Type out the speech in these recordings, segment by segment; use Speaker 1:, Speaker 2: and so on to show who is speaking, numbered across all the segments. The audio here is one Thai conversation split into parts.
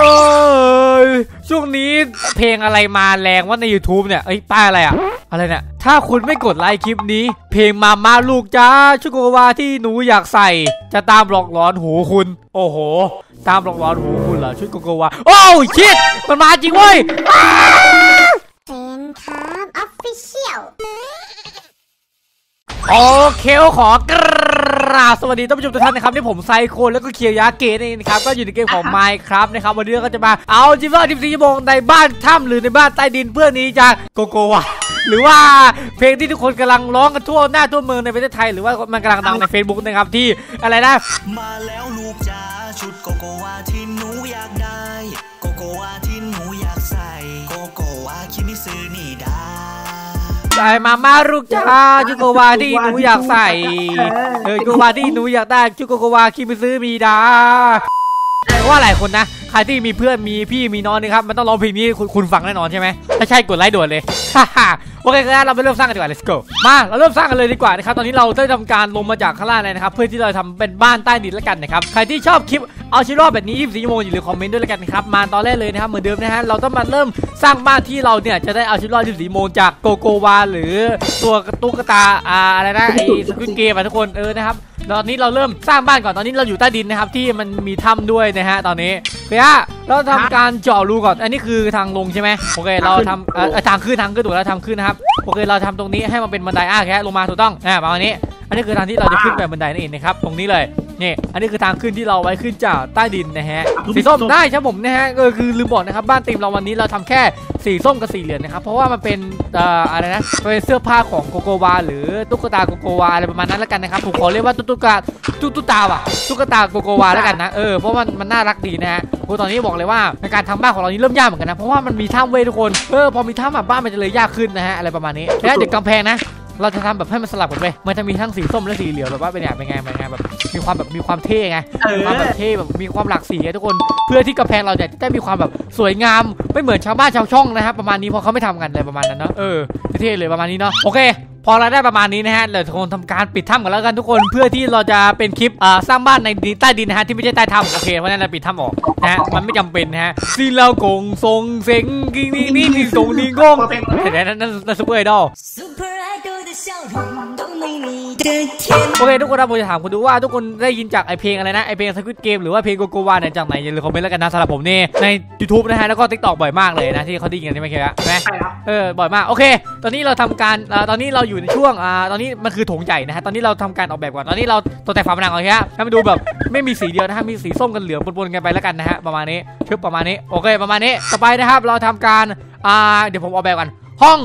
Speaker 1: เอ้ยช่วงนี้เพลงอะไรมาแรงว่าใน YouTube เนี่ย เอ้ยป้ายอะไรอะอะไรเนี่ย ถ้าคุณไม่กดไลค์คลิปนี้ เพลงมามาลูกจ้าชุกโกวาที่หนูอยากใส่ จะตามหลอกหลอนหูคุณ โอ้โห ตามหลอกหลอนหูคุณเหรอชุดโกโกวา โอ้ยชิดมันมาจริงเว้ย
Speaker 2: แฟนครับออฟฟิเชียล
Speaker 1: โอเคขอกราบสวัสดีท่านผู้ชมทุกท่านนะครับที่ผมไซโคนแล้วก็เคียวยาเกะนั่นเองนะครับก็อยู่ในเกมของ Minecraft นะครับวันนี้เราก็จะมาเอาจิมเวอร์ทีสี่ชั่วโมงในบ้านถ้ำหรือในบ้านใต้ดินเพื่อหนี้จากโกโกวาหรือว่าเพลงที่ทุกคนกำลังร้องกันทั่วหน้าทั่วเมืองในประเทศไทย หรือว่ามันกำลังดังใน Facebook นะครับที่อะไรนะ
Speaker 3: มาแล้วลูกจ๋าชุดโกโกวาที่หนูอยากได้โกโกวาที่ ใส่มา
Speaker 1: มาลูกจ้าชุดโกโกวาที่หนูอยากใส่เออโกโกวาที่หนูอยากได้ชุดโกโกวาคิมิซึมีดาว่าหลายคนนะใครที่มีเพื่อนมีพี่มีน้องนะครับมันต้องร้องเพลงนี้คุณคุณฟังแน่นอนใช่ไหมถ้าใช่กดไลค์ด่วนเลยโอเคครับเราไปเริ่มสร้างกันดีกว่า let's go มาเราเริ่มสร้างกันเลยดีกว่านะครับตอนนี้เราได้ทำการลงมาจากข้างล่างเลยนะครับเพื่อที่เราทำเป็นบ้านใต้ดินแล้วกันนะครับใครที่ชอบคลิปเอาชีวิตรอดแบบนี้24ชั่วโมงอย่าลืมคอมเมนต์ด้วยแล้วกันนะครับมาตอนแรกเลยนะครับเหมือนเดิมนะฮะเราต้องมาเริ่มสร้างบ้านที่เราเนี่ยจะได้เอาชีวิตรอด24ชั่วโมงจากโกโกวาหรือตัวตุ๊กตาอ่าอะไรนะไอ้สควิตเกมอะทุกคนเออนะครับตอนนี้เราเริ่มสร้างบ้านก่อนตอนนี้เราอยู่ใต้ดินนะครับที่มันมีถ้ำด้วยนะฮะตอนนี้โอเคฮะเราทำการเจาะรูก่อน อันนี้คือทางลงใช่ไหมโอเค เราทำเอ่อเอ่อทางขึ้นทางขึ้นถูกแล้วทำขึ้นนะครับ โอเค เราทำตรงนี้ให้มันเป็นบันไดอะแค่ลงมาถูกต้องอ่าประมาณนี้ อันนี้คือทางที่เราจะขึ้นไปบันไดนั่นเองนะครับ ตรงนี้เลย นี่อันนี้คือทางขึ้นที่เราไว้ขึ้นจากใต้ดินนะฮะสีส้มได้ครับผมนะฮะก็คือลืมบอกนะครับบ้านตีมเราวันนี้เราทำแค่สีส้มกับสีเหลืองนะครับเพราะว่ามันเป็นเอ่ออะไรนะเป็นเสื้อผ้าของโกโกวาหรือตุ๊กตาโกโกวาอะไรประมาณนั้นแล้วกันนะครับผมขอเรียกว่าตุ๊กตาตุ๊กตุ๊กตาว่ะตุ๊กตาโกโกวาแล้วกันนะเออเพราะมันมันน่ารักดีนะฮะโอ้ตอนนี้บอกเลยว่าในการทำบ้านของเรานี่เริ่มยากเหมือนกันนะเพราะว่ามันมีถ้ำเว้ยทุกคนเออพอมีถ้ำแบบบ้านมันจะเลยยากขึ้นนะฮะอะไรประมาณนี้แล้วเดี๋ยวกำแพงนะ เราจะทำแบบให้มันสลับกันไปมันจะมีทั้งสีส้มและสีเหลืองแบบว่าเป็นอย่างเป็นไงเป็นไงแบบมีความแบบมีความเท่ไง
Speaker 4: เออ
Speaker 1: มีความแบบเท่แบบมีความหลากสีไงทุกคน เพื่อที่กำแพงเราจะได้มีความแบบสวยงามไม่เหมือนชาวบ้านชาวช่องนะครับประมาณนี้เพราะเขาไม่ทำกันเลยประมาณนั้นเนาะเออเท่ๆเลยประมาณนี้เนาะโอเคพอเราได้ประมาณนี้นะฮะเดี๋ยวทุกคนทำการปิดถ้ำกันแล้วกันทุกคนเพื่อที่เราจะเป็นคลิปอ่าสร้างบ้านในดินใต้ดินนะฮะที่ไม่ใช่ใต้ถ้ำโอเคเพราะฉะนั้นเราปิดถ้ำออกนะฮะมันไม่จำเป็นนะฮะซีเรากงทรงเซ็งกินี่นี่นี่ทรงนี่งงเดี๋ยวนั้นนั่นนั่นซูเปอร์ไอดอล โอเคทุกคนครับผมจะถามคุณดูว่าทุกคนได้ยินจากไอเพลงอะไรนะไอเพลงสกวิตเกมหรือว่าเพลงโกโกวาเนี่ยจากไหนอย่าลืมคอมเมนต์แล้วกันนะสำหรับผมเนี่ยใน YouTube นะฮะแล้วก็ TikTok บ่อยมากเลยนะที่เขาได้ยินกันใช่ไหมเคยใช่ไหมเออบ่อยมากโอเค ตอนนี้เราทำการตอนนี้เราอยู่ในช่วงตอนนี้มันคือถงใหญ่นะฮะตอนนี้เราทำการออกแบบก่อนตอนนี้เราตกแต่งฝาผนังเอาครับให้มันดูแบบไม่มีสีเดียวนะฮะมีสีส้มกันเหลืองปนๆกันไปแล้วกันนะฮะประมาณนี้ชึบประมาณนี้โอเคประมาณนี้ต่อไปนะครับเราทำการอ่าเดี๋ยวผมออกแบบกันห้อง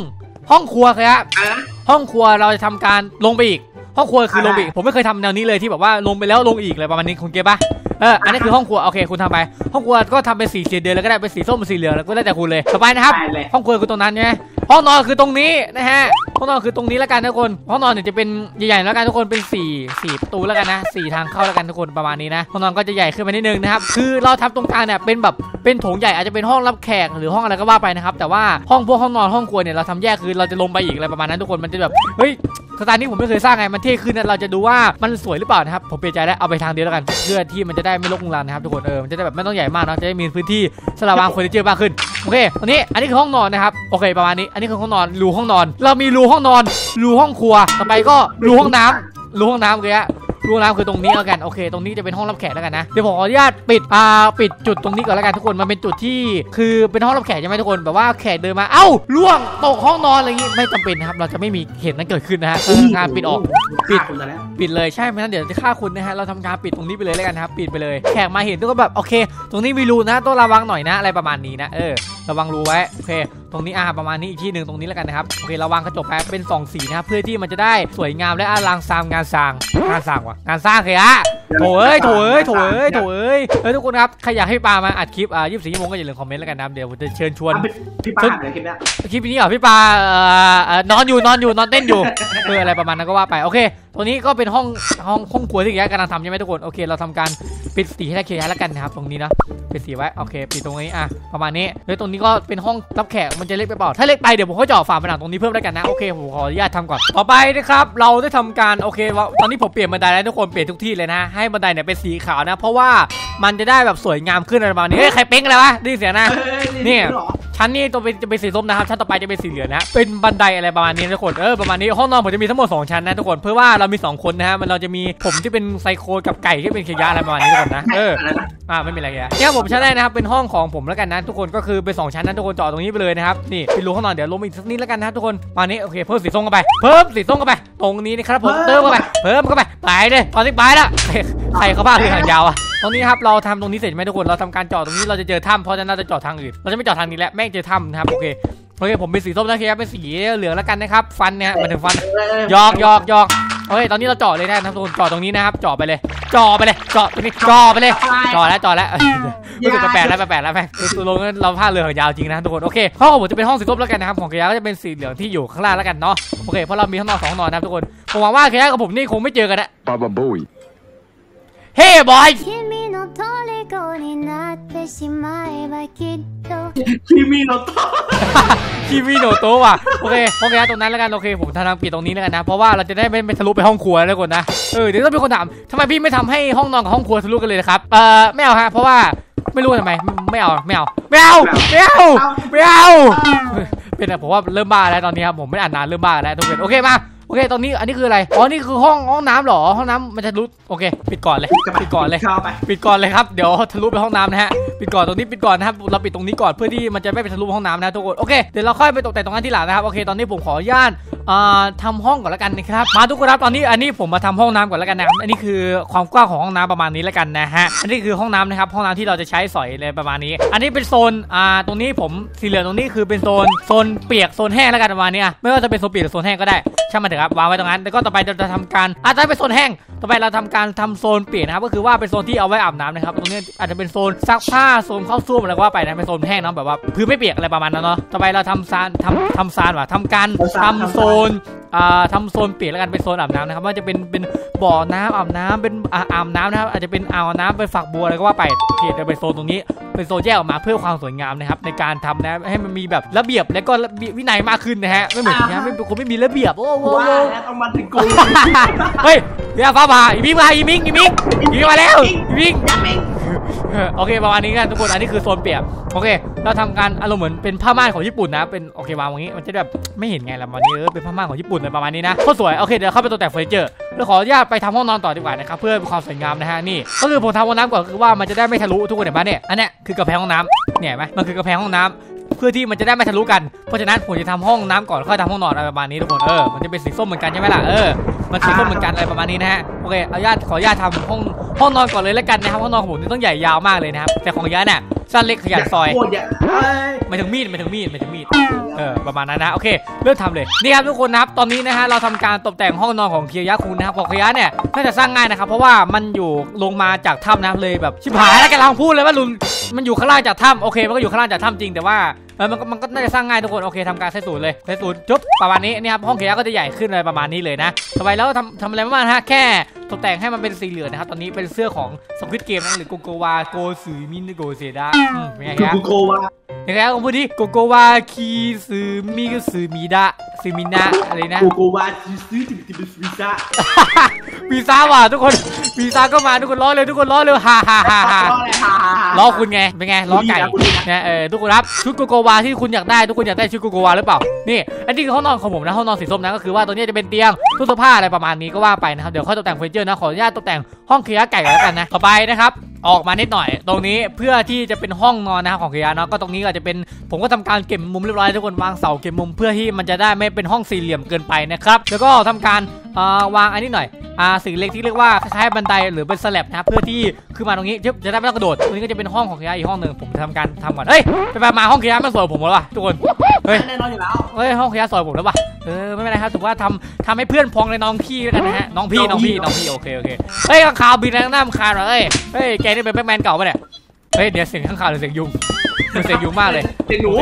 Speaker 1: ห้องครัวครับ
Speaker 4: อะ
Speaker 1: ห้องครัวเราจะทำการลงไปอีกห้องครัวคือลงไปอีกผมไม่เคยทำแนวนี้เลยที่แบบว่าลงไปแล้วลงอีกเลยประมาณนี้คุณเก็ตปะ เอออันนี้คือห้องครัวโอเคคุณทำไป ห้องครัวก็ทำเป็นสีเสียเดือนแล้วก็ได้เป็นสีส้มเป็นสีเหลืองแล้วก็ได้แต่คุณเลยต่อไปนะครับ
Speaker 4: ได้เลย
Speaker 1: ห้องครัวคือตรงนั้นใช่ไหมห้องนอนคือตรงนี้นะฮะห้องนอนคือตรงนี้แล้วกันทุกคนห้องนอนเนี่ยจะเป็นใหญ่ๆแล้วกันทุกคนเป็นสี่สี่ประตูแล้วกันนะสี่ทางเข้าแล้วกันทุกคนประมาณนี้นะห้องนอนก็จะใหญ่ขึ้นไปนิดนึงนะครับคือเราทำตรงกลางเนี่ยเป็นแบบเป็นโถงใหญ่อาจจะเป็นห้องรับแขกหรือห้องอะไรก็ว่าไปนะครับแต่ว่าห้องพวกห้องนอนห้องครัวเนี่ยเราทำแยกคือเราจะลงไปอีกอะไรประมาณนั้นทุกคนมันจะแบบเฮ้ย สไตล์นี้ผมไม่เคยสร้างไงมันเท่ขึ้นนะเราจะดูว่ามันสวยหรือเปล่านะครับผมเปลี่ยนใจแล้วเอาไปทางเดียวแล้วกันเพื่อที่มันจะได้ไม่รกรุงรังนะครับทุกคนเออมันจะได้แบบไม่ต้องใหญ่มากเนาะจะได้มีพื้นที่สำหรับวางเฟอร์นิเจอร์มากขึ้นโอเคตอนนี้อันนี้คือห้องนอนนะครับโอเคประมาณนี้ อันนี้คือห้องนอนรูห้องนอน เรามีรูห้องนอนรูห้องครัวต่อไปก็รูห้องน้ำรูห้องน้ำเลยฮะ รูห้องน้ำคือตรงนี้แล้วกันโอเค ตรงนี้จะเป็นห้องรับแขกแล้วกันนะเดี๋ยวผมขออนุญาตปิดอ่าปิดจุดตรงนี้ก่อนแล้วกันทุกคนมันเป็นจุดที่ คือเป็นห้องรับแขกใช่ไหมทุกคนแบบว่าแขกเดินมาเอ้าล่วงตกห้องนอนอะไรอย่างงี้ไม่จำเป็นนะครับเราจะไม่มีเหตุนั้นเกิดขึ้นนะฮะเอองานปิดออกปิด
Speaker 4: ฆ่าคุณซะแล้ว
Speaker 1: ปิดเลยใช่ไม่งั้นเดี๋ยวจะฆ่าคุณนะฮะเราทำการปิดตรงนี้ไปเลยแล้วกันนะครับปิดไปเลย แขกมาเห็นทุกคนแบบโอเค ตรงนี้มีรูนะต้องระวังหน่อยนะ อะไรประมาณนี้นะเออ ระวังรูไว้โอเค ตรงนี้อ่าประมาณนี้อีกที่หนึ่งตรงนี้แล้วกันนะครับโอเคระวังกระจกแป๊บเป็นสองสีนะครับเพื่อที่มันจะได้สวยงามและอลังสามงานสร้างงานสร้างว่ะงานสร้างเคยอะ โถเอ้ยโถเอ้ยโถเอ้ยโถเอ้ยเฮ้ยทุกคนครับใครอยากให้ปามาอัดคลิปอ่า24ชั่วโมงก็อย่าลืมคอมเมนต์แล้วกันนะครับเดี๋ยวผมจะเชิญชวน
Speaker 4: อะพี่พี่ป้าเดี๋ยวคลิปเนี้ย
Speaker 1: คลิปนี้เหรอพี่ปาเอ่อเอ่อนอนอยู่นอนอยู่นอนเต้นอยู่เอออะไรประมาณนั้นก็ว่าไปโอเคตัวนี้ก็เป็นห้องห้องห้องครัวที่เคยะกำลังทำใช่ไหมทุกคนโอเค เราทำการปิดสีให้เคยะแล้วกันนะครับตรงนี้นะปิดสีไว้โอเคปิดตรงนี้อะประมาณนี้แล้วตรงนี้ก็เป็นห้องรับแขกมันจะเล็กไปเปล่าถ้าเล็กไปเดี๋ยวผมก็จะออกฝาผนังตรงนี้เพิ่มแล้วกันนะโอเคผมขออนุญาตทำก่อนต่อไปนะครับเราได้ทำการโอเคว่าตอนนี้ผมเปลี่ยนบันไดแล้วทุกคนเปลี่ยนทุกที่เลยนะให้บันไดเนี่ยเป็นสีขาวนะ เพราะว่ามันจะได้แบบสวยงามขึ้นอะไรประมาณนี้เฮ้ยใครเป้งอะไรวะได้ยินเสียงนะเนี่ย ชั้นนี้ตัวเป็นจะเป็นสีส้มนะครับชั้นต่อไปจะเป็นสีเหลืองนะเป็นบันไดอะไรประมาณนี้นะทุกคนเออประมาณนี้ห้องนอนผมจะมีทั้งหมด2ชั้นนะทุกคนเพื่อว่าเรามี 2 คนนะฮะมันเราจะมีผมที่เป็นไซโคกับไก่ที่เป็นเคยะอะไรประมาณนี้ทุกคนนะเอออ่าไม่มีอะไรเลยเนี่ยผมชั้นแรกนะครับเป็นห้องของผมแล้วกันนะทุกคนก็คือเป็นสองชั้นนะทุกคนเจาะตรงนี้ไปเลยนะครับนี่เป็นรูห้องนอนเดี๋ยวลงอีกสักนิดแล้วกันนะครับทุกคนมานี้โอเคเพิ่มสีส้มเข้าไปเพิ่มสีส้มเข้าไป ตรงนี้นะครับผมเติมเข้าไปเพิ่มเข้าไปไปเลยตอนนี้ไปละใครเขาบ้าคือหางยาวอะตรงนี้ครับเราทำตรงนี้เสร็จไหมทุกคนเราทำการเจาะตรงนี้เราจะเจอถ้ำเพราะฉะนั้นเราจะเจาะทางอื่นเราจะไม่เจาะทางนี้แล้วแม่งเจอถ้ำนะครับโอเคโอเคผมเป็นสีส้มนะครับเป็นสีเหลืองแล้วกันนะครับ ฟันเนี่ยหมายถึงฟันหยอกหยอกหยอกโอเคตอนนี้เราเจาะเลยนะครับทุกคนเจาะตรงนี้นะครับเจาะไปเลยเจาะไปเลยเจาะตรงนี้เจาะไปเลยเจาะแล้วเจาะแล้วรู้สึกแปลกๆแล้วแปลกๆแล้วแม่งคือลงเราพลาดเรือหางยาวจริงนะทุกคนโอเคห้องของผมจะเป็นห้องสีส้มแล้วกันนะครับของเคียก็จะเป็นสีเหลืองที่อยู่ข้างล่างแล้วกันเนาะโอเคเพราะเรามีห้องนอนสองห้องนอนนะครับทุกคนผมหวังว่าเคียกับผมนี่คงไม่เจอกันนะ
Speaker 4: Baba Booey.
Speaker 1: เฮ้บอย
Speaker 2: 君の虜になってしまえばきっと
Speaker 5: คิมิโนโตะ
Speaker 1: คิมิโนโตะว่ะโอเคโอเคนะตรงนั้นแล้วกันโอเคผมทำทางปิดตรงนี้แล้วกันนะเพราะว่าเราจะได้ไม่ไม่ทะลุไปห้องครัวแล้วคนนะเออเดี๋ยวต้องมีคนถามทำไมพี่ไม่ทำให้ห้องนอนกับห้องครัวทะลุกันเลยนะครับเออไม่เอาฮะเพราะว่าไม่รู้ทำไมไม่เอาไม่เอาไม่เอาไม่เอาไม่เอาเป็นอะผมว่าเริ่มบ้าแล้วตอนนี้ครับผมไม่ได้อ่านนานเริ่มบ้าแล้วทุกคนโอเคมา โอเค ตรงนี้ อันนี้คืออะไร อ๋อ นี่คือห้องห้องน้ำเหรอ ห้องน้ำมันจะทะลุโอเค ปิดก่อนเลย ปิดก่อนเลย
Speaker 5: เข้าไป
Speaker 1: ปิดก่อนเลยครับ เดี๋ยวทะลุไปห้องน้ำนะฮะ ปิดก่อนตรงนี้ปิดก่อนนะครับ เราปิดตรงนี้ก่อนเพื่อที่มันจะไม่ไปทะลุห้องน้ำนะทุกคน โอเค เดี๋ยวเราค่อยไปตกแต่งตรงนั้นที่หลังนะครับ โอเค ตอนนี้ผมขออนุญาตอ่า ทำห้องก่อนแล้วกันนะครับ มาทุกคนครับตอนนี้อันนี้ผมมาทำห้องน้ำก่อนแล้วกันนะอันนี้คือความกว้างของห้องน้ำประมาณนี้แล้วกันนะฮะอันนี้คือห้องน้ำนะครับห้องน้ำที่เราจะใช้สอยเลยประมาณนี้ อันนี้เป็นโซนอ่าตรงนี้ผมสีเหลืองตรงนี้คือเป็นโซนโซนเปียกโซนแห้งแล้วกันประมาณนี้อะไม่ว่าจะเป็นโซนเปียกหรือโซนแห้งก็ได้ช่างมันเถอะครับวางไว้ตรงนั้นแล้วก็ต่อไปเราจะทำการอาจจะเป็นโซนแห้งต่อไปเราทำการทำโซนเปียนนะครับก็คือว่าเป็นโซนที่เอาไว้อาบน้ำนะครับตรงนี้อาจจะเป็นโซนซักผ้าโซนเข้าซ่วมอะไรก็ว่าไปนะเป็นโซนแห้งเนาะแบบว่าพื้นไม่เปียกอะไรประมาณนั้นเนาะต่อไปเราทำซานทำทำซานว่ะทำการทำโซนอ่าทำโซนเปลี่ยนแล้วกันเป็นโซนอาบน้ำนะครับว่าจะเป็นเป็นบ่อน้ำอาบน้ำเป็นอ่าอาบน้ำนะครับอาจจะเป็นอ่าวน้ำเป็นฝักบัวอะไรก็ว่าไปโอเคเดี๋ยวเป็นโซนตรงนี้ เป็นโซนแยกออกมาเพื่อความสวยงามนะครับในการทำนะให้มันมีแบบระเบียบและก็วินัยมากขึ้นนะฮะไม่เหมือนนะไม่คนไม่มีระเบียบโอ้โห
Speaker 5: ว่าแล้วต้องมาถึงกู
Speaker 1: เฮ้ยเดี๋ยวฟ้าผ่าอีมิงมาอีมิงอีมิงอีมิงมาแล้วอีมิง
Speaker 5: ยักเอง
Speaker 1: โอเคประมาณนี้กันทุกคนอันนี้คือโซนเปียกโอเค เราทำการอารมณ์เหมือนเป็นผ้าม่านของญี่ปุ่นนะเป็นโอเควางอย่างนี้มันจะแบบไม่เห็นไงล่ะวันนี้เออเป็นผ้าม่านของญี่ปุ่นเลยประมาณนี้นะโคตรสวยโอเคเดี๋ยวเข้าไปตกแต่งเฟอร์นิเจอร์แล้วขออนุญาตไปทำห้องนอนต่อดีกว่านะครับเพื่อความสวยงามนะฮะนี่ก็คือผมทำห้องน้ำก่อนคือว่ามันจะได้ไม่ทะลุทุกคนเห็นปะเนี่ยอันนี้คือกระแพงห้องน้ำเนี่ยไหมมันคือกระแพงห้องน้ำเพื่อที่มันจะได้ไม่ทะลุกัน เพราะฉะนั้นผมจะทำห้องน้ำก่อนค่อยทำห้องนอนอะไรประมาณนี้ทุกคน เออ มันจะเป็นสีส้มเหมือนกันใช่ไหมล่ะ เออ มันสีส้มเหมือนกันอะไรประมาณนี้นะฮะ โอเคอนุญาตขออนุญาตทำห้อง ห้องนอนก่อนเลยแล้วกันนะครับห้องนอนของผมนี่ต้องใหญ่ยาวมากเลยนะครับแต่ของยะเนี่ยสั้นเล็กขยันซอย
Speaker 5: โคตรใหญ่เอ้ย
Speaker 1: ไม่ถึงมีดไม่ถึงมีดไม่ถึงมีดเออประมาณนั้นนะโอเคเริ่มทำเลยนี่ครับทุกคนนะครับตอนนี้นะฮะเราทำการตกแต่งห้องนอนของเคียวยะคุณนะครับของเคียวยะเนี่ยน่าจะสร้างง่ายนะครับเพราะว่ามันอยู่ลงมาจากถ้ำนะครับเลยแบบชิบหายแล้วแกลองพูดเลยว่าลุนมันอยู่ข้างล่างจากถ้ำโอเคมันก็อยู่ข้างล่างจากถ้ำจริงแต่ว่า เออมันก็มันก็น่าจะสร้างง่ายทุกคนโอเคทำการใช้ศูนย์เลยใช้ศูนย์จบประมาณนี้นี่ครับห้องเคียวยะก็จะใหญ่ขึ้นเลยประมาณนี้เลยนะต่อไปแล้วทำทำอะไรไม่มากนะฮะแค่ตกแต่งให้มันเป็นสีเหลืองนะครับตอนนี้เป็นเสื้อของสควิตเกมนะหรือโกโกวาโกสือมินโกเซดาอืมเป็นไง
Speaker 5: คือ
Speaker 1: ครับ
Speaker 5: กูโกวา
Speaker 1: ยังไงครับผมพูดดิโกโกวาคีซึมิกซึมิดะซึมินะอะไรนะ
Speaker 5: กูโกวาซื้อติดติดวีซ่า
Speaker 1: วีซ่าว่ะทุกคน วีซ่าก็มาทุกคนล้อเลยทุกคนล้อเลยฮ่าฮ่าฮ่าฮ่า
Speaker 5: ล้อเลยฮ่าฮ่าฮ่า
Speaker 1: ล้อคุณไงเป็นไงล้อไก่
Speaker 5: กูดีนะ
Speaker 1: เนี่ยเออทุกคนครับชุดโกโกวาที่คุณอยากได้ทุกคนอยากได้ชุดโกโกวาหรือเปล่านี่อันนี้คือห้องนอนของผมนะห้องนอนสีส้มนะก็คือว่าตัวนี้จะเป็นเตียงตู้เสื้อผ้าอะไรประมาณนี้ก็ว่าไปนะครับเดี๋ยวค่อยตกแต่งเฟอร์นิเจอร์นะขออนุญาตตกแต่งห้องเคลียร์ไก่ก่อนแล้วกันนะต่อไปนะครับออกมานิดหน่อย ตรงนี้เพื่อที่จะเป็นห้องนอนนะครับของเคียเนาะก็ตรงนี้ก็จะเป็นผมก็ทำการเก็บมุมเรียบร้อยทุกคนวางเสาเก็บมุมเพื่อที่มันจะได้ไม่เป็นห้องสี่เหลี่ยมเกินไปนะครับแล้วก็ทำการวางอันนี้หน่อยอ่าสิ่งเล็กที่เรียกว่าคล้ายๆบันไดหรือเป็นสแลบนะครับเพื่อที่ขึ้นมาตรงนี้จะได้ไม่ต้องกระโดดตรงนี้ก็จะเป็นห้องของเคียอีกห้องหนึ่งผมจะทำการทำก่อนเฮ้ยไปไปมาห้องเคียร์ไม่สวยผมหมดแล้วว่ะทุกคน เฮ้ย
Speaker 5: แน่นอนอยู่แล้ว
Speaker 1: เฮ้ยห้องเคลียร์สวยผมแล้วว่ะเออไม่เป็นไรครับถือว่าทำทำให้เพื่อนพองในน้องพี่แล้วกันนะฮะน้องพี่น้องพี่น้องพี่โอเคโอเคเฮ้ยค้างคาวบินแล้วหน้าคานเหรอเอ้ยเฮ้ยแกนี่เป็นแบทแมนเก่าปะเนี่ยเฮ้ยเดี๋ยวเสียงค้างคาวหรือเสียงยุงเสียงยุงมากเลย
Speaker 5: เด็กหนู
Speaker 1: โอ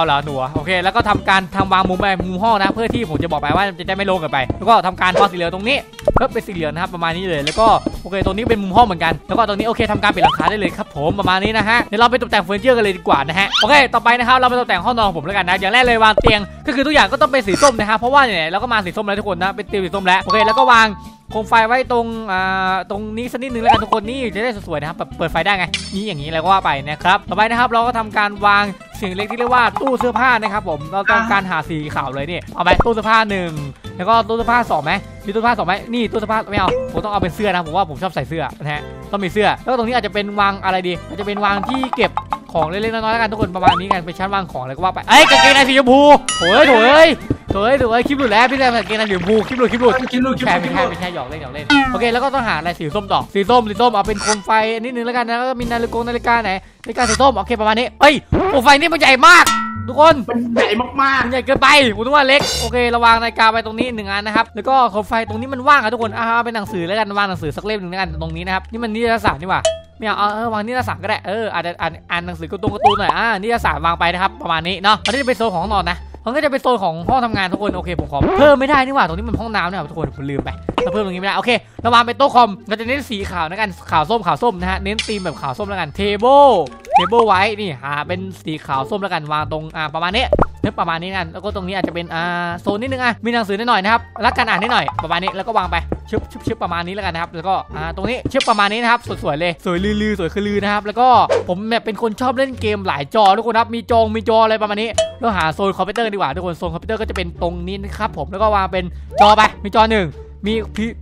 Speaker 1: เอาเหรอหนูโอเคแล้วก็ทำการทำวางมุมไปมุมห้องนะ เพื่อที่ผมจะบอกไปว่าจะได้ไม่โล่งกันไป แล้วก็ทำการวางสีเหลืองตรงนี้เพิ่มเป็นสีเหลืองนะครับประมาณนี้เลยแล้วก็โอเคตรงนี้เป็นมุมห้องเหมือนกันแล้วก็ตรงนี้โอเคทำการปิดหลังคาได้เลยครับผมประมาณนี้นะฮะเดี๋ยวเราไปตกแต่งเฟอร์นิเจอร์กันเลยดีกว่านะฮะโอเคต่อไปนะครับเราไปตกแต่งห้องนอนของผมแล้วกันนะอย่างแรกเลยวางเตียงก็คือทุกอย่างก็ต้องเป็นสีส้มนะครับเพราะว่าเนี่ยเราก็มาสีส้มแล้วทุกคนนะเป็นเตียงสีส้มแล้วโอเคแล้วก็วางโคมไฟไว้ตรงอ่าตรงนี้สักนิดนึงแล้วกันทุกคนนี่จะได้สวยๆนะครับแบบเปิดไฟได้ไงนี่อย่างนี้แล้วก็ว่าไปนะครับต่อไปนะครับเราก็ทำการวาง สิ่งเล็กที่เรียกว่าตู้เสื้อผ้านะครับผมเราต้องการหาสีขาวเลยนี่เอาไหมตู้เสื้อผ้าหนึ่งแล้วก็ตู้เสื้อผ้าสองไหมมีตู้เสื้อผ้าสองไหมนี่ตู้เสื้อผ้าไม่เอาผมต้องเอาเป็นเสื้อนะผมว่าผมชอบใส่เสื้อนะฮะต้องมีเสื้อ แล้วก็ตรงนี้อาจจะเป็นวางอะไรดีอาจจะเป็นวางที่เก็บของเล็กๆน้อยๆแล้วกันทุกคนประมาณนี้กันเป็นชั้นวางของอะไรก็ว่าไปเอ้ยกางเกงในสีชมพูโถ่เอ้ยโถ่เอ้ย โถ่เอ้ยโถ่เอ้ยคลิปหลุดแล้วพี่แซมกางเกงในสีชมพูคลิปหลุดคลิปหลุด
Speaker 5: คิดลูกคิด
Speaker 1: ไม่
Speaker 5: ลู
Speaker 1: ใช่
Speaker 5: กคิ
Speaker 1: ไม่
Speaker 5: ด
Speaker 1: ใช่
Speaker 5: ลูก
Speaker 1: ไม่ใช่หยอกเล่นหยอกเล่นโอเคแล้วก็ต้องหาอะไรสีส้มต่อสีส้มสีส้มเอาเป็นโคมไฟนิดนึงแล้วกันนะแล้วก็มีนาฬิกานาฬิกาไหนนาฬิกาสีส้มโอเคประมาณนี้เอ้ยโคมไฟนี่มันใหญ่มาก ทุกคน
Speaker 5: มันใหญ่มาก
Speaker 1: มันใหญ่เกินไปผมนึกว่าเล็ก โอเคระวางนาฬิกาไปตรงนี้หนึ่งอันนะครับ แล้วก็โคมไฟตรงนี้มันว่างอะทุกคนอ่าเอาเป็นหนังสือแล้วกันวางหนังสือสักเล่มหนึ่งแล้วกันตรงนี้นะครับ นี่มันนิตยสารนี่หว่าไม่เอาเอาเออวางนิตยสารก็ได้ เอออาจจะอ่านอ่านหนังสือการ์ตูนการ์ตูนหน่อย อ่านิตยสารวางไปนะครับ ประมาณนี้เนาะอันนี้จะเป็นโซนของห้องนอนนะ มันก็จะเป็นโซนของห้องทำงานทุกคนโอเคผมขอเพิ่มไม่ได้นี่หว่าตรงนี้มันห้องน้ำเนี่ยทุกคนผมลืมไป เราเพิ่มตรงนี้ไม่ได้โอเคเราวางเป็นโต๊ะคอมเราจะเน้นสีขาวนะกันขาวส้มขาวส้มนะฮะเน้นธีมแบบขาวส้มแล้วกัน table table ไว้นี่หาเป็นสีขาวส้มแล้วกันวางตรงอ่าประมาณนี้เนึกประมาณนี้กันแล้วก็ตรงนี้อาจจะเป็นอ่าโซนนิดนึงอะมีหนังสือนิดหน่อยนะครับรักการอ่านนิดหน่อยประมาณนี้แล้วก็วางไปชึบชึบชึบประมาณนี้แล้วกันนะครับแล้วก็อ่าตรงนี้ชึบประมาณนี้นะครับสวยๆเลยสวยลือๆสวยคือลือนะครับแล้วก็ผมแบบเป็นคนชอบเล่นเกมหลายจอทุกคนครับมีจองมีจออะไรประมาณนี้เราหาโซนคอมพิวเตอร์ดีกว่าทุกคนโซนคอมพิวเตอร์ก็จะเป็นตรงนี้นะครับผมแล้วก็วางเป็นจอไปมีจอหนึ่ง มี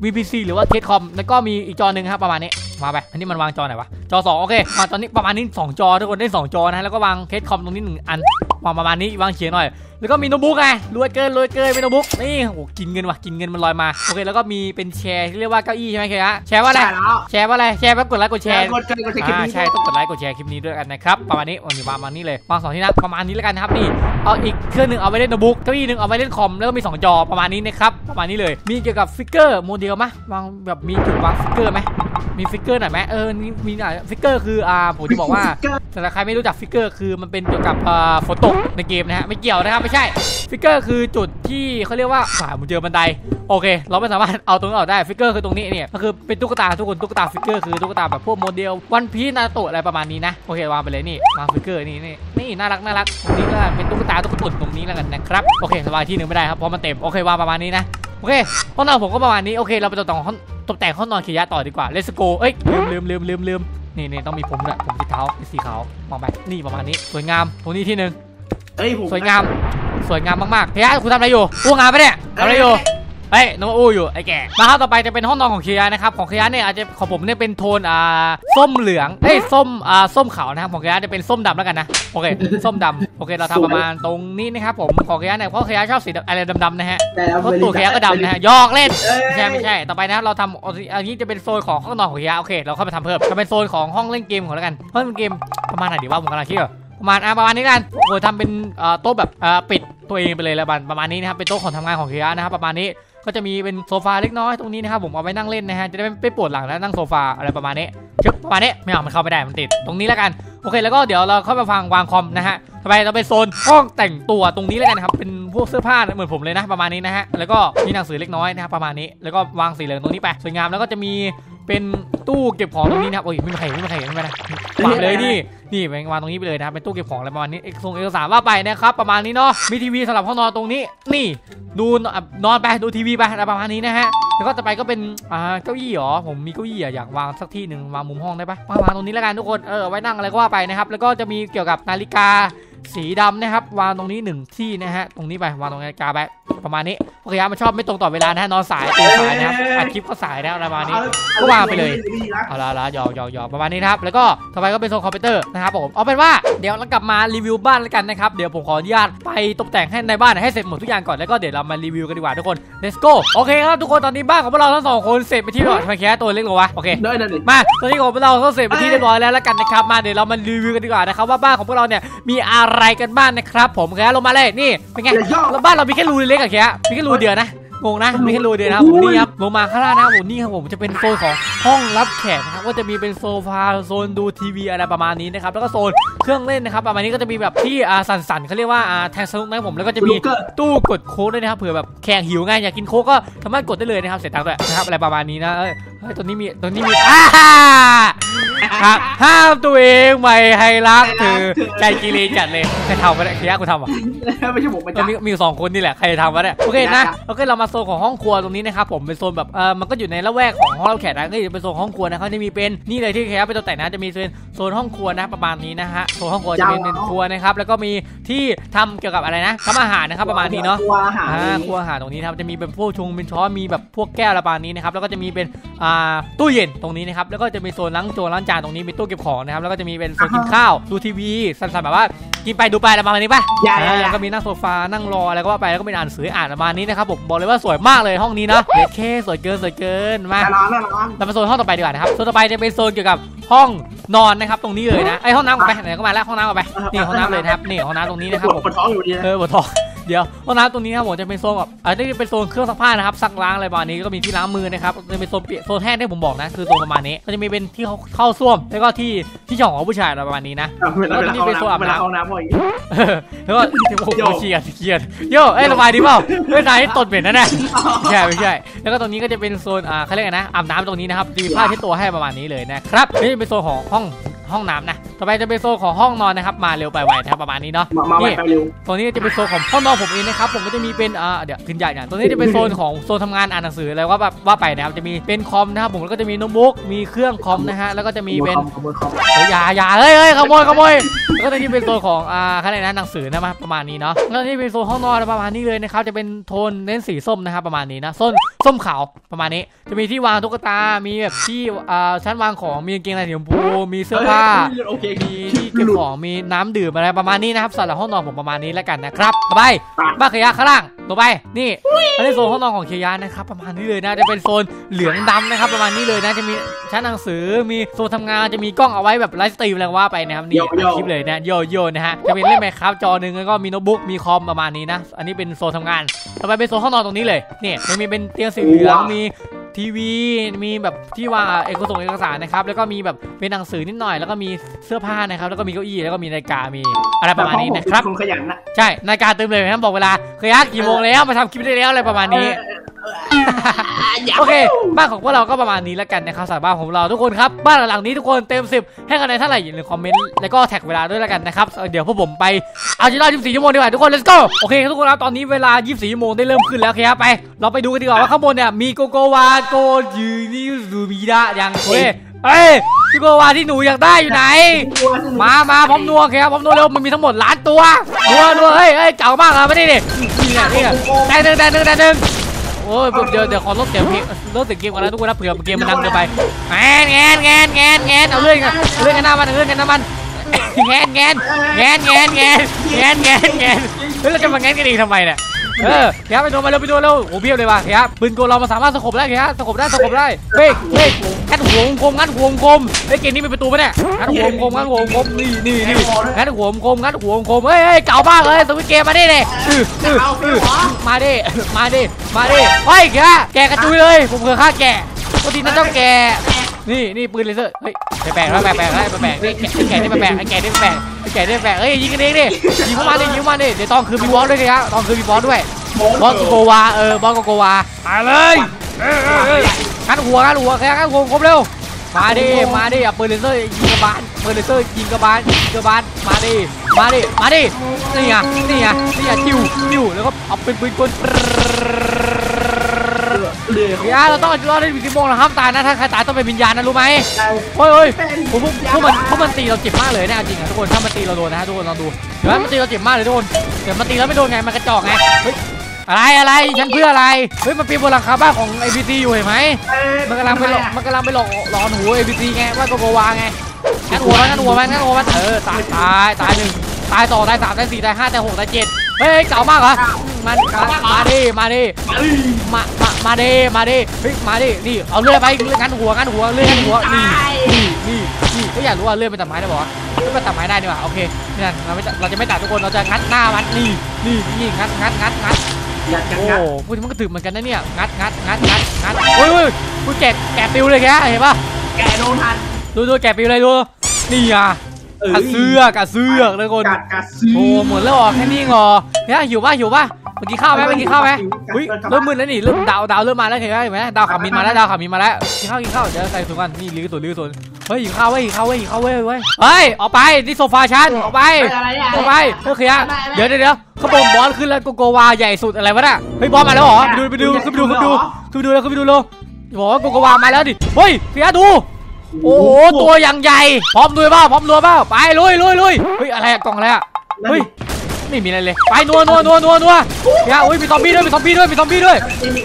Speaker 1: PC หรือว่าเคสคอมแล้วก็มีอีกจอหนึ่งครับประมาณนี้มาไปอันนี้มันวางจอไหนวะจอ 2 โอเคมาตอนนี้ประมาณนี้2จอทุกคนได้ 2 จอนะแล้วก็วางเคสคอมตรงนี้1อันวางประมาณนี้วางเฉียงหน่อย แล้วก็มีโน้ตบุ๊กไงรวยเกินรวยเกินเป็นโน้ตบุ๊กนี่โอ้โหกินเงินว่ะกินเงินมันลอยมาโอเคแล้วก็มีเป็น chair ที่เรียกว่าเก้าอี้ใช่ไหมเคยฮะ chair ว่า
Speaker 5: ๆ
Speaker 1: อะไร
Speaker 5: ใช่แล้ว
Speaker 1: chair ว่าอะไรแชร์แบบกดไลค์กดแชร์
Speaker 5: กดกันกดแชร์คลิป
Speaker 1: อ่า
Speaker 5: นี้
Speaker 1: ใช่ต้องกดไลค์กดแชร์คลิปนี้ด้วยกันนะครับประมาณนี้วันนี้วางมานี่เลยวางสองที่นั่งประมาณนี้แล้วกันนะครับนี่เอาอีกเครื่องหนึ่งเอาไว้เล่นโน้ตบุ๊กเก้าอี้หนึ่งเอาไว้เล่นคอมแล้วก็มีสองจอประมาณนี้นะครับประมาณนี้เลย มีเกี่ยวกับฟิกเกอร์โมเดลไหมวางแบบมีจุดวางฟิกเกอร์ไหมมีฟิกเกอร์หน่อยไหมเออมีมีหน่อยฟิกเกอร์คืออ่าผมจะบอกว่าสำหรับใครไม่รู้จักฟิกเกอร์คือมันเป็นเกี่ยวกับเอ่อฝนตกในเกมนะฮะไม่เกี่ยวนะครับไม่ใช่ฟิกเกอร์คือจุดที่เขาเรียกว่าฝ่าผมเจอบันไดโอเค เราไม่สามารถเอาตรงนั้นออกได้ฟิกเกอร์คือตรงนี้เนี่ยก็คือเป็นตุ๊กตาทุกคนตุ๊กตาฟิกเกอร์คือตุ๊กตาแบบพวกโมเดลวันพีซนารูโตะอะไรประมาณนี้นะโอเควางไปเลยนี่วางฟิกเกอร์นี่นี่นี่น่ารักน่ารักตรงนี้ก็เป็นตุ๊กตาตุ๊กตุ่นตรงนี้แล้วกันนะครับโอเคสบายที่หนึ่งไม่ได้ครับเพราะมันเต็มโอเควางประมาณนี้นะโอเคห้องนอนผมก็ประมาณนี้โอเค เราไปตกแต่งห้องตกแต่งห้องนอนเคียะต่อดีกว่า let's go เอ้ยลืมลืมลืมลืมลืมนี่นี่ต้องมีผมด้วยผมสีเทาสีขาวมองไปนี่ประมาณนี้สวยงามตรงนี้ที่หนึ่ง
Speaker 5: เอ้ยผม
Speaker 1: สวยงามสวยงามมากๆเฮียคุณทำอะไรอยู่อู้งานปะเนี่ยทำอะไรอยู่เฮ้ยน้องอู้อยู่ไอ้แก่มาครับต่อไปจะเป็นห้องนอนของเคียนะครับของเคียเนี่ยอาจจะของผมเนี่ยเป็นโทนอ่าส้มเหลืองเอ้ยส้มอ่าส้มขาวนะครับของเคียจะเป็นส้มดำแล้วกันนะโอเคส้มดำโอเคเราทำประมาณตรงนี้นะครับผมของเคียเนี่ยเพราะเคียชอบสีดำอะไรดำๆนะฮะ
Speaker 5: แต่เรา
Speaker 1: เพราะตัวเคียก็ดำนะฮะยอกเล่นไม่ใช่ไม่ใช่ต่อไปนะครับเราทำอันนี้จะเป็นโซนของห้องนอนของเฮียโอเคเราเข้าไปทำเพิ่มจะเป็นโซนของห้องเล่นเกมของแล้วกันห้องเล่นเกมประมาณไหนดีว่าผมกำลังคิดอยู่ ประมาณอะประมาณนี้กันโอ้ทำเป็นเอ่อโต๊ะแบบเอ่อปิดตัวเองไปเลยแล้วบันประมาณนี้นะครับเป็นโต๊ะของทำงานของเฮียนะครับประมาณนี้ก็จะมีเป็นโซฟาเล็กน้อยตรงนี้นะครับผมเอาไว้นั่งเล่นนะฮะจะได้ไม่ปวดหลังแล้วนั่งโซฟาอะไรประมาณนี้ชึบประมาณนี้ไม่เอามันเข้าไม่ได้มันติดตรงนี้แล้วกันโอเคแล้วก็เดี๋ยวเราเข้ามาฟังวางคอมนะฮะ ไปเราเป็นโซนห้องแต่งตัวตรงนี้แล้วกันนะครับ เป็นพวกเสื้อผ้าเหมือนผมเลยนะประมาณนี้นะฮะ แล้วก็มีหนังสือเล็กน้อยนะครับประมาณนี้ แล้วก็วางสีเหลืองตรงนี้ไป สวยงาม แล้วก็จะมีเป็นตู้เก็บของตรงนี้นะครับ โอ้ยไม่มีใครเห็นไม่มีใครเห็นไม่เป็นไรวางเลยนี่ นี่วางวางตรงนี้ไปเลยนะครับ เป็นตู้เก็บของอะไรประมาณนี้ เอกสงเอกสารว่าไปนะครับ ประมาณนี้เนาะ มีทีวีสำหรับห้องนอนตรงนี้ นี่ ดูนอนไป ดูทีวีไปอะไรประมาณนี้นะฮะแล้วก็ต่อไปก็เป็นอ่าเก้าอี้เหรอผมมีเก้าอี้อะอยากวางสักที่หนึ่งวางมุมห้องได้ปะวางวางตรงนี้แล้วกันทุกคนเออไว้นั่งอะไรก็ว่าไปนะครับแล้วก็จะมีเกี่ยวกับนาฬิกา สีดำนะครับ วางตรงนี้หนึ่งที่นะฮะ ตรงนี้ไป วางตรงนาฬิกาไป ประมาณนี้โอเคครับมันชอบไม่ตรงต่อเวลานะฮะ นอนสายตื่นสายนะครับอัดคลิปก็สายแล้วอะไรประมาณนี้ ก็วางไปเลย เอาละเอาละหยอกหยอกหยอกประมาณนี้นะครับ แล้วก็ต่อไปก็เป็นโซนคอมพิวเตอร์นะครับผม เอาเป็นว่าเดี๋ยวเรากลับมารีวิวบ้านแล้วกันนะครับ เดี๋ยวผมขออนุญาตไปตกแต่งให้ในบ้านให้เสร็จหมดทุกอย่างก่อน แล้วก็เดี๋ยวเรามารีวิวกันดีกว่าทุกคน let's go โอเคครับทุกคน ตอนนี้บ้านของพวกเราทั้งสองคนเสร็จไปที่เรียบร้อยทำไมแค่ตัวเล็กลงวะ โอเค
Speaker 5: ได้ได้ดิ
Speaker 1: มาตอนนี้ของพวกเราก็เสร็จไปเป็นที่เรียบร้อยแล้วแล้วกันนะครับ มาเดี๋ยวเรามารีวิวกันดีกว่านะครับว่าบ้านของพวกเราเนี่ยมีอะไรกันบ้างนะครับผมแค่ลงมาเลยนี่เป็นไง
Speaker 5: อย่าย่อ
Speaker 1: แล้วบ้านเรามีแค่รูเล็กๆอะแค่มีแค่รูเดียวนะงงนะมีแค่รูเดียวนะครับผมนี่ครับลงมาข้างล่างนะครับผมนี่ครับผมจะเป็นโซนของห้องรับแขกนะครับก็จะมีเป็นโซฟาโซนดูทีวีอะไรประมาณนี้นะครับแล้วก็โซนเครื่องเล่นนะครับประมาณนี้ก็จะมีแบบที่อ่าสั่นๆเขาเรียกว่าอ่าแทงสนุกนะครับผมแล้วก็จะมี
Speaker 5: ลูกเกอร์
Speaker 1: ตู้กดโค้กด้วยนะครับเผื่อแบบแขกหิวไงอยากกินโค้กก็สามารถกดได้เลยนะครับเสียตังค์ด้วยนะครับอะไรประมาณนี้นะเอ้ยเฮ้ยตัวนี้มีตัวนี้มีอ้าห้ามห้ามตัวเองไม่ให้รักเธอใจกีรีจัดเลยใครทำมาเนี่ยเคียกูทำอะ
Speaker 5: ไม่ใช่ผมประ
Speaker 1: ตอน
Speaker 5: จำ
Speaker 1: นี้มีอยู่สองคนนี่แหละใครทำวะเนี่ยโอเคนะโอเคเรามาโซนของห้องครัวตรงนี้นะครับผมเป็นโซนแบบเออมันก็อยู่ในละแวกของห้องรับแขกนะก็จะเป็นโซนห้องครัวนะเขาจะมีเป็นนี่เลยที่แคปเป็นตัวแต่งนะจะมีโซนโซนห้องครัวนะประมาณนี้นะฮะโซนห้องครัวจะเป็นเป็นครัวนะครับแล้วก็มีที่ทำเกี่ยวกับอะไรนะทำอาหารนะครับประมาณนี้เนาะ
Speaker 5: ตัวอาหาร
Speaker 1: อ่าครัวอาหารตรงนี้นะครับจะมีเป็นพวกชงเป็นช้อนมีแบบพวกแก้วอะไรประมาณนี้นะครับแล้วก็จะมีเป็นอ่าตู้เย็นตรงนี้นะครับแล้วก็จะมีโซนล้างจานล้างจานตรงนี้มีตู้เก็บของนะครับแล้วก็จะมีเป็นโซนกินข้าวดูทีวีสั่นๆแบบว่ากินไปดูไปอะไรประมาณนี้ป่ะ
Speaker 5: อย่าอย่า
Speaker 1: อ่า
Speaker 5: อย่า
Speaker 1: แล้วก็มีนั่งโซฟานั่งรออะไรก็ว่าไปแล้วก็เป็นอ่านหนังสืออ่านประมาณนี้นะครับผมบอกเลยว่าสวยมากเลยห้องนี้นะเด็ดเคสวยเกินสวยเกินมา
Speaker 5: แน่นอนแน่นอน
Speaker 1: เรามาโซนห้องต่อไปดีกว่านะครับโซนต่อไปจะเป็นโซนเกี่ยวกับห้องนอนนะครับตรงนี้เลยนะไอยห้องน้ำออกไปไหนก็มาแล้วห้องน้ำออกไปนี่ห้องน้ำเลยนะครับนี่ห้องน้ำตรงนี้นะครับผม
Speaker 5: ปวดท้องอยู่ดีนะ
Speaker 1: เออปวดท้อง เดี๋ยวห้องน้ำตรงนี้นะครับผมจะเป็นโซนแบบอ่านี่เป็นโซนเครื่องซักผ้านะครับซักล้างอะไรประมาณนี้ก็มีที่ล้างมือนะครับจะเป็นโซนเปียกโซนแห้งที่ผมบอกนะคือโซนประมาณนี้ก็จะมีเป็นที่เขาเข้าส้วมแล้วก็ที่ที่ช่องของผู้ชายอะไรประมาณนี้นะ
Speaker 5: เวลาเวลาเข้าน้ำเวลาเข้าน้ำพออีก
Speaker 1: เออแล้วก็โอ้โห
Speaker 5: โย่
Speaker 1: เครียดเครียดโย่เอ้ยสบายดีเปล่าเฮ้ยนายนี่ตดเหม็นนะเนี่ยไม่ใช่ไม่ใช่แล้วก็ตรงนี้ก็จะเป็นโซนอ่าเขาเรียกไงนะอาบน้ำตรงนี้นะครับจะมีผ้าเช็ดตัวให้ประมาณนี้เลยนะครับนี่จะเป็นโซนของห้องห้องน้ำนะ ต่อไปจะเป็นโซนของห้องนอนนะครับ มาเร็วไปไวนะครับประมาณนี้เนาะ
Speaker 5: มามาไว
Speaker 1: นี่
Speaker 5: ไปเร็ว
Speaker 1: ตรงนี้จะเป็นโซนของห้องนอนผมเองนะครับ ผมก็จะมีเป็นอ่าเดี๋ยวขึ้นใหญ่หน่อยตรงนี้จะเป็นโซนของโซนทำงานอ่านหนังสืออะไรว่าแบบว่าไปนะครับ จะมีเป็นคอมนะครับ ผมแล้วก็จะมีโน้ตบุ๊ก มีเครื่องคอมนะฮะ แล้วก็จะมีเป็น
Speaker 5: ขโมยคอม
Speaker 1: เฮ้ยอย่าอย่าเฮ้ยเฮ้ยขโมยขโมยแล้วก็จะนี่เป็นโซนของอ่าอะไรนะหนังสือนะมาประมาณนี้เนาะ แล้วนี่เป็นโซนห้องนอนประมาณนี้เลยนะครับ จะเป็นโทนเน้นสีส้มนะครับประมาณนี้นะส้มส้มขาวประมาณนี้ จะมีที่วางตุ๊กตา มีแบบที่อ่าชั้นวางของ มีกางเกงในสีชมพู มีเสื้อผ้า
Speaker 5: โอเค
Speaker 1: มีที่เก็บของมีน้ำดื่มอะไรประมาณนี้นะครับสำหรับห้องนอนผมประมาณนี้แล้วกันนะครับต่อไปบ้านขยะข้างล่างต่อไปนี่อันนี้โซนห้องนอนของเคยานะครับ ประมาณนี้เลยนะจะเป็นโซนเหลืองดำนะครับประมาณนี้เลยนะจะมีชั้นหนังสือมีโซนทำงานจะมีกล้องเอาไว้แบบไลฟ์สตรีมอะไรก็ว่าไปนะครับนี่อัดคลิปเลยนะโยโย่นะฮะจะเป็นเล่นแมคครับจอหนึ่งแล้วก็มีโน้ตบุ๊กมีคอมประมาณนี้นะอันนี้เป็นโซนทำงาน ต่อไปเป็นโซนห้องนอนตรงนี้เลย นี่มันมีเป็นเตียงสีเหลือง มี ทีวี มีแบบที่วางเอกสารเอกสารนะครับ แล้วก็มีแบบเป็นหนังสือนิดหน่อย แล้วก็มีเสื้อผ้านะครับ แล้วก็มีเก้าอี้ แล้วก็มีนาฬิกา มีอะไรประมาณนี้นะครับ
Speaker 5: คนขยันนะ
Speaker 1: ใช่ นาฬิกาเติมเลยนะบอกเวลาเคยฮักกี่โมงแล้ว มาทำคลิปได้แล้วอะไรประมาณนี้ โอเค บ้านของพวกเราก็ประมาณนี้แล้วกันนะครับสำหรับบ้านของเราทุกคนครับ บ้านหลังนี้ทุกคนเต็ม 10 ให้คะแนนเท่าไหร่อย่าลืมคอมเมนต์ แล้วก็แท็กเวลาด้วยแล้วกันนะครับ เดี๋ยวพวกผมไป เอาจีรอ24ชั่วโมงดีกว่าทุกคน let's go โอเคทุกคนครับ ตอนนี้เวลา 24ชั่วโมงได้เริ่มขึ้นแล้วครับไป เราไปดูกันดีกว่าว่าข้างบนเนี่ยมีโกโกวาโกยูนิซูมิดะยังเฮ้ยเอ้ยโกโกวาที่หนูอยากได้อยู่ไหน มามาพร้อมนัวครับพร้อมนัวเร็วมันมีทั้งหมดล้านตัวนัวนัวเฮ้ยเฮ้ยเก่ามากอะไม่ได้ดินี่ไงนี่ไงได้หนึ่งได้หนึ่งได้หนึ่ง โอ้ยเดี๋ยวเดี๋ยวขอลดเสียงเพลงลดเสียงเกมก่อนนะทุกคนนะเผื่อเกมมันดังเกินไปแงนแงนแงนแงนแงนเอาเรื่อนกัเรื่องกันหน้ามันเรื่อนกันหน้ามันแงนแงนแงนแงนแงนแงนแงนแล้วจะมาแงนกันอีกทำไมเนี่ย เออแกไปโดนมาเร็วไปโดนเร็วโอ้เพียบเลยว่ะแกปืนกลเรามาสามารถสกบได้แกสกบได้สกบได้เฮ้ยเฮ้ยงัดหัววงกลมงัดหัววงกลมเฮ้ยเกมนี้เป็นประตูปะเนี่ยงัดหัววงกลมงัดหัววงกลมนี่นี่นี่งัดหัววงกลมงัดหัววงกลมเฮ้ยเฮ้ยเก่ามากเลยสวิตเกมมาดิเลยอื้ออื้ออื้อมาดิมาดิมาดิเฮ้ยแกแกกระจุยเลยผมเคยฆ่าแกปกตินั่นเจ้าแก นี่นี่ปืนเลเซอร์เฮ้ยแปลกๆแล้วแปลกๆแล้วแปลกๆนี่แกนี่แปลกๆไอ้แกนี่แปลกไอ้แกนี่แปลกเฮ้ยยิงกันเองดิยิงเข้ามาดิยิงเข้ามาดิเดี๋ยวตอนคืนมีวอลด้วยครับตอนคืนมีวอลด้วยบอสโกวาเออบอสโกวามาเลยเออเออเอองัดหัวงัดหัวแค่งัดหัวครบเร็วมาดิมาดิอะปืนเลเซอร์ยิงกระบาลปืนเลเซอร์ยิงกระบาลยิงกระบาลมาดิมาดิมาดินี่ไงนี่ไงนี่ไงจิ้วจิ้วแล้วก็เอาเป็นปืนกล
Speaker 5: เรือ
Speaker 1: เดี๋ยวเราต้องรอดได้ถึงสิบโมงนะห้ามตายนะถ้าใครตายต้องเป็นวิญญาณนะรู้ไหมโอ้ยโอ้ยผมพวกพวกมันพวกมันตีเราเจ็บมากเลยนะจริงอะทุกคนถ้ามันตีเราโดนนะฮะทุกคนลองดูเดี๋ยวมันตีเราเจ็บมากเลยทุกคนเดี๋ยวมันตีแล้วไม่โดนไงมันกระจอกไงอะไรอะไรฉันเพื่ออะไรเฮ้ยมันปีนบนหลังคาบ้านของ ABC อยู่เห็นไหมมันกำลังไปหลอกมันกำลังไปหลอกหลอนหู ABC ไงว่าโกโกวาไงงั้นหัวมันงั้นหัวมันงั้นหัวมันเออตายตายตายหนึ่งตายสองตายสามตายสี่ตายห้าตายหกตายเจ็ด เฮ้ยเก่ามากเหรอมันมาดิมาดิมามามาดิมาดิเฮ้ยมาดินี่เอาเลื่อยไปเลื่อยงั้นหัวงั้นหัวเลื่อยงั้นหัวนี่นี่นี่นี่ก็อยากรู้ว่าเลื่อยไปตัดไม้ได้บอกว่าเลื่อยไปตัดไม้ได้นี่หว่าโอเคนี่นั่นเราไม่เราจะไม่ตัดทุกคนเราจะงัดหน้ามันนี่นี่นี่งัดงัดงัดงัด
Speaker 5: ยัดกัน
Speaker 1: โอ้
Speaker 5: งัด
Speaker 1: พูดถึงมันก็ถึกเหมือนกันนะเนี่ยงัดงัดงัดงัดงัดเฮ้ยเฮ้ยกูแกะแกะปิวเลยแกเห็นปะ
Speaker 5: แกะโดนทัน
Speaker 1: ดูดูแกะปิวเลยดูนี่อะ
Speaker 5: เออ ก
Speaker 1: ระเสือกกระเสือกเลยคน
Speaker 5: กัดกัดซื้อ
Speaker 1: โอ้หมดแล้วออกแค่นี้เหรอเนี่ยหิวป่ะหิวป่ะเมื่อกี้ข้าวไหมเมื่อกี้ข้าวไหมอุ้ยเริ่มมึนแล้วนี่เริ่มดาวดาวเริ่มมาแล้วเห็นไหมเห็นไหมดาวขามินมาแล้วดาวขามินมาแล้วกินข้าวกินข้าวเดี๋ยวใส่ถุงกันนี่ลื้อตัวลื้อตัวเฮ้ยหิวข้าวเว้ยหิวข้าวเว้ยหิวข้าวเว้ยเว้ยเฮ้ยออกไปที่โซฟาฉันออกไป
Speaker 5: อะไรเนี่ย
Speaker 1: ออกไปเพื่อเคลียร์เดี๋ยวเดี๋ยวเดี๋ยวเขาบอกบอสขึ้นแล้วโกโกวาใหญ่สุดอะไรวะน่ะเฮ้ยบอสมาแล้วเหรอไปดูไปดูขึ้นไปดูขึ้นไปดูขึ้นไปดูแล้วขึ้นไปดูเลยบอกว่าโกโกวามาแล้วดิเฮ้ยเคลียร์ดู โอ้โหตัวอย่างใหญ่พร้อมลุยเปล่าพร้อมลุยเปล่าไปลุยลุยลุยเฮ้ยอะไรอะกล่องอะไรอะเฮ้ยไม่มีอะไรเลยไปนัวนัวนัวนัวนัวเนี่ยโอ้ยมีซอมบี้ด้วยมีซอมบี้ด้วยมีซอมบี้ด้วย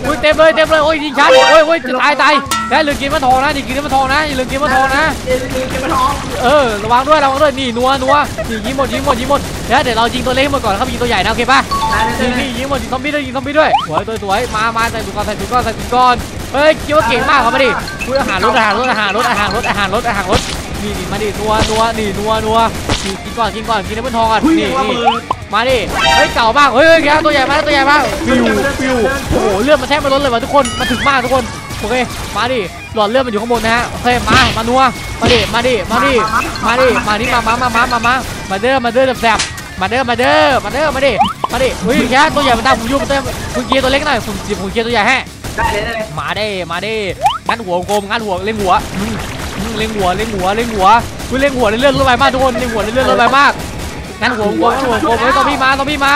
Speaker 1: โอ้ยเต็มเลยเต็มเลยโอ้ยยิงฉันโอ้ยโอ้ยจะตายตายได้ลืมกินมะทองนะอย่ากินมะทองนะอย่าลืมกินมะทองนะ
Speaker 5: เอ็นเอ็นเอ็นมาทอง
Speaker 1: เออระวังด้วยระวังด้วยนี่นัวนัวนี่ยิงหมดยิงหมดยิงหมดเดี๋ยวเดี๋ยวเรายิงตัวเล็กหมดก่อนครับยิงตัวใหญ่นะโอเคป่ะ
Speaker 5: ได้ได้
Speaker 1: นี่
Speaker 5: ได้
Speaker 1: นี่ยิงหมดยิงซอมบี้ด้วยยิงซอมบี้ด้วยสวยตัวสวยมามาใส่ถุงก่อนใส่ถุงก่อนใส่ถุงก่อน เฮ้ยคิดว่าเก่งมากครับมาดิพูดอาหารรถอาหารรถอาหารรถอาหารรถอาหารรถอาหารรถนี่นี่มาดินัวนัวนี่นัวนัวนี่กินก่อนกินก่อนกินน้ำมันทองก่อน
Speaker 5: หุ้ย
Speaker 1: นี่
Speaker 5: ว่า
Speaker 1: นี่
Speaker 5: มือ
Speaker 1: มาดิเฮ้ยเก่ามากเฮ้ยแกตัวใหญ่มากตัวใหญ่มากฟิวฟิวโอ้โหเลือดมันแทบไม่ลดเลยว่ะทุกคนมันถึงมากทุกคนโอเคมาดิหลอดเลือดมันอยู่ข้างบนนะฮะโอเคมามานัวมาดิมาดิมาดิมาดิมาดิมามามามามามามาเด้อมาเด้อแซ่บๆมาเด้อมาเด้อมาเด้อมาดิมาดิเฮ้ยแกตัวใหญ่มันตามผมอยู่มันเต้คุณเกียร์ตัวเล็กหน่อยผมผมเกียร์ตัวใหญ่ให้
Speaker 5: ได้เลยได้เลย
Speaker 1: มาเด้มาเด้งัดหัวโกมงัดหัวเล็งหัวเล็งหัวเล็งหัวเล็งหัวคุณเล็งหัวเลื่อนรถไฟมากทุกคนเล็งหัวเลื่อนรถไฟมากงัดหัวโกมงัดหัวโกมเฮ้ยซอมบี้มาซอมบี้มา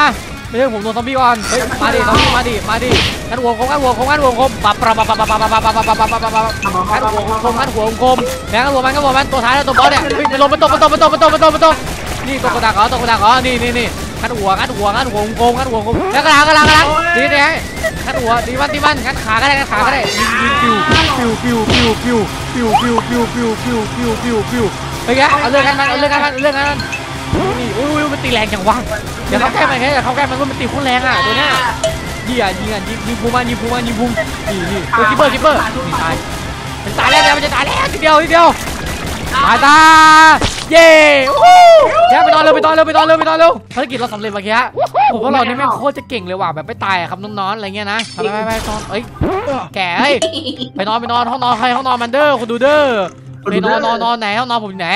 Speaker 1: ไม่ใช่ผมโดนซอมบี้ก่อนเฮ้ยมาดิซอมบี้มาดิมาดิงัดหัวโกมงัดหัวโกมงัดหัวโกมปับปับปับปับปับปับปับปับปับปับปับปับปับงัดหัวโกมงัดหัวโกมแล้วงัดหัวมันงัดหัวมันตัวท้ายแล้วตัวบอสเนี่ยเฮ้ยมันลงมันตกมันตกมันตกมันตกมันตกมันตกนี่ตกกระดาษเหรอตกกระดาษเหรอนี่นี่นี่ งัดหัวงัดหัวงัดหัวโกมงัดหัวโกมแล้วกระดาษกระดาษกระดาษดีดีงัดหัวดีมันดีมันงัดขาก็ได้งัดขาก็ได้ยิงยิงฟิวฟิวฟิวฟิวฟิวฟิวฟิวฟิวฟิวฟิวฟิวฟิวฟิวเฮ้ยแกเอาเรื่องกันมันเอาเรื่องกันมันเอาเรื่องกันมันนี่อุ้ยมันตีแรงจังวะอย่าเข้าใกล้มันแค่อย่าเข้าใกล้มันมันตีโคตรแรงอะตัวเนี้ยยิงอะยิงอะยิงยิงพุงมันยิงพุงมันยิงพุงนี่นี่ตัว creeper creeper นี่ตายมันตายแล้วมันจะตายแล้วทีเดียวทีเดียวตายตา เย้วู้แกไปนอนเร็วไปนอนเร็วไปนอนเร็วไปนอนเร็วภารกิจเราสำเร็จเมื่อกี้ผมว่าเราเนี่ยแม่งโคตรจะเก่งเลยว่ะแบบไม่ตายอะครับน้องๆอะไรเงี้ยนะไปไปไปนอนเอ้ยแกเอ้ยไปนอนไปนอนห้องนอนใครห้องนอนมันเด้อคุณดูเด้อไปนอนนอนนอนไหนห้องนอนผมอยู่ไหน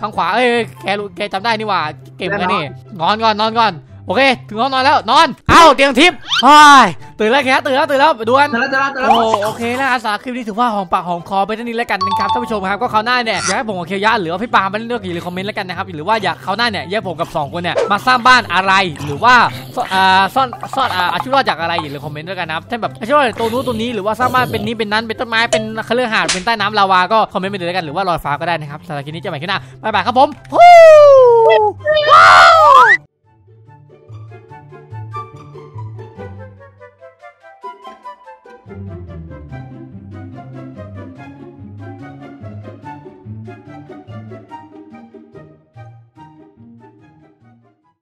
Speaker 1: ทางขวาเอ้ยแกรู้แกจำได้นี่หว่าเก่งเหมือนกันนี่นอนก่อนนอนก่อน โอเค ถึงห้องนอนแล้วนอน เอ้าเตียงทิพย์เฮ้ยตื่นแล้วแกตื่นแล้วตื่นแล้วไปดูกัน
Speaker 5: เจอแล้วเจอแล้วเจอแล้ว
Speaker 1: โอ้โอเคแล้วอาสาคลิปนี้ถือว่าหอมปากหอมคอไปเท่านี้แล้วกันนะครับท่านผู้ชมครับก็คราวหน้าเนี่ยอยากให้ผมกับเคียวยะหรือว่าพี่ปาล์มมาเล่นด้วยกันอย่าลืมคอมเมนต์แล้วกันนะครับหรือว่าอยากคราวหน้าเนี่ยอยากให้ผมกับสองคนเนี่ยมาสร้างบ้านอะไรหรือว่าซ่อนอ่าซ่อนซ่อนอ่าเอาชีวิตรอดจากอะไรอย่าลืมคอมเมนต์ด้วยกันนะครับถ้าแบบเอาชีวิตรอดจากตัวนู้นตัวนี้หรือว่าสร้างบ้านเป็นนี้เป็นนั้นเป็นต้นไม้เป็นเครือหาดเป็นใต้น้ำลาวาก็คอมเมนต์ไปเลยแล้วกันหรือว่าลอยฟ้าก็ได้นะครับสำหรับคลิปนี้เจอใหม่คลิปหน้าบ๊ายบายครับผมฮู้ว้าว